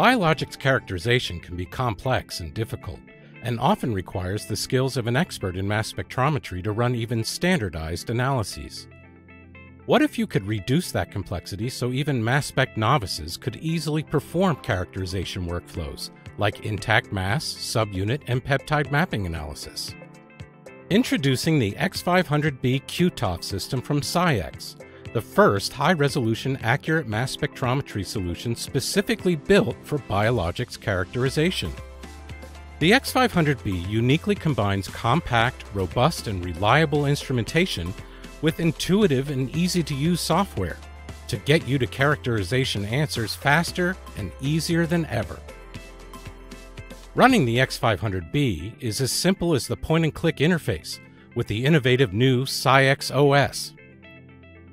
Biologics characterization can be complex and difficult, and often requires the skills of an expert in mass spectrometry to run even standardized analyses. What if you could reduce that complexity so even mass spec novices could easily perform characterization workflows like intact mass, subunit, and peptide mapping analysis? Introducing the X500B QTOF system from SCIEX, the first high resolution accurate mass spectrometry solution specifically built for biologics characterization. The X500B uniquely combines compact, robust, and reliable instrumentation with intuitive and easy to use software to get you to characterization answers faster and easier than ever. Running the X500B is as simple as the point and click interface with the innovative new SCIEX OS.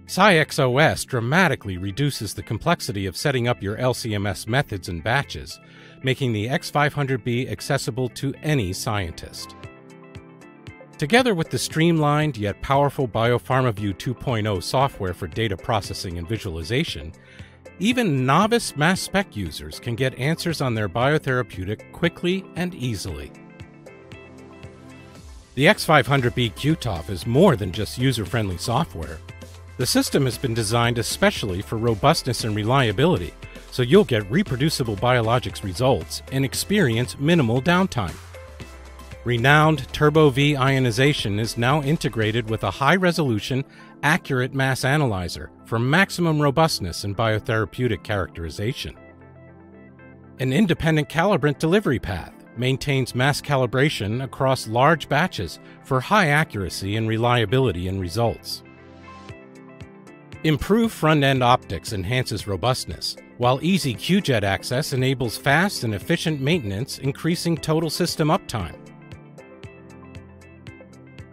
SCIEX OS dramatically reduces the complexity of setting up your LCMS methods and batches, making the X500B accessible to any scientist. Together with the streamlined yet powerful BioPharmaView 2.0 software for data processing and visualization, even novice mass spec users can get answers on their biotherapeutic quickly and easily. The X500B QTOF is more than just user friendly software. The system has been designed especially for robustness and reliability, so you'll get reproducible biologics results and experience minimal downtime. Renowned Turbo V ionization is now integrated with a high resolution, accurate mass analyzer for maximum robustness and biotherapeutic characterization. An independent calibrant delivery path maintains mass calibration across large batches for high accuracy and reliability in results. Improved front end optics enhances robustness, while easy QJet access enables fast and efficient maintenance, increasing total system uptime.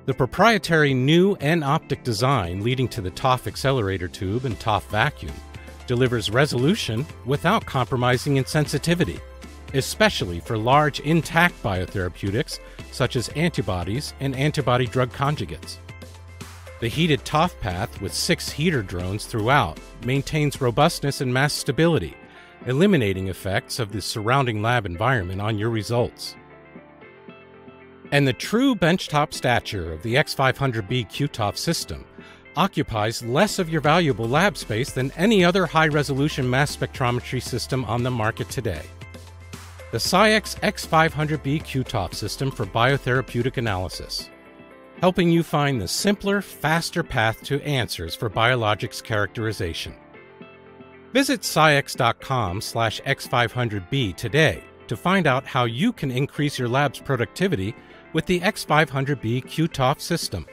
The proprietary new N-optic design leading to the TOF accelerator tube and TOF vacuum delivers resolution without compromising in sensitivity, especially for large intact biotherapeutics such as antibodies and antibody drug conjugates. The heated TOF path with six heater drones throughout maintains robustness and mass stability, eliminating effects of the surrounding lab environment on your results. And the true benchtop stature of the X500B QTOF system occupies less of your valuable lab space than any other high resolution mass spectrometry system on the market today. The SCIEX X500B QTOF system for biotherapeutic analysis, helping you find the simpler, faster path to answers for biologics characterization. Visit sciex.com slash x500b today to find out how you can increase your lab's productivity with the X500B QTOF system.